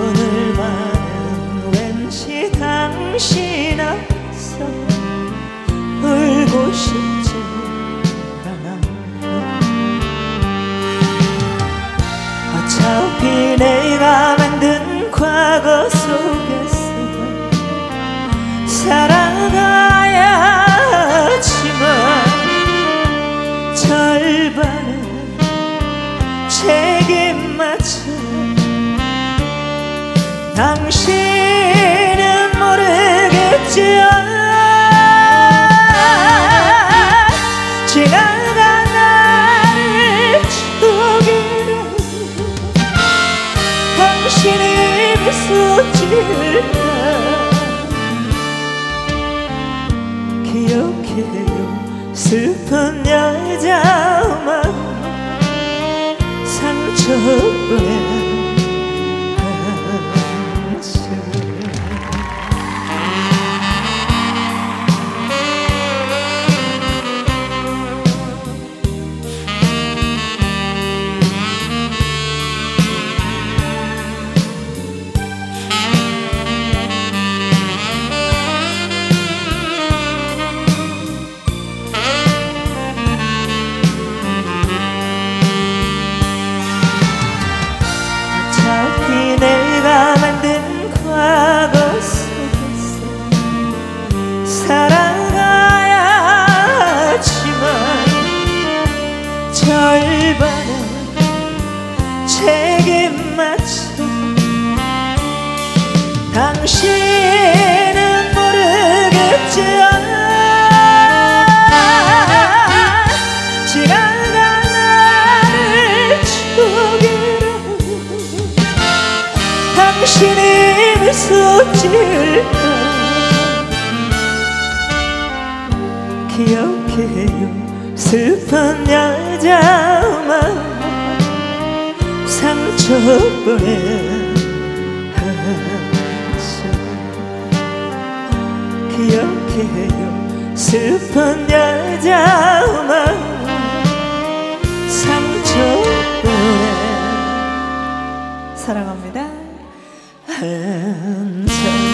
오늘만은 왠지 당신 앞서 울고 싶지 않아 어차피 내가 만든 과거 속에서 살아가 책임마저 당신은 모르겠지요 지나간 나를 죽이려. 당신이 미소 지을까 기억해요. 슬픈 여자 상 지을까 기억해요. 슬픈 여자만 상처뿐에 기억해요. 슬픈 여자만 상처뿐에 사랑합니다 and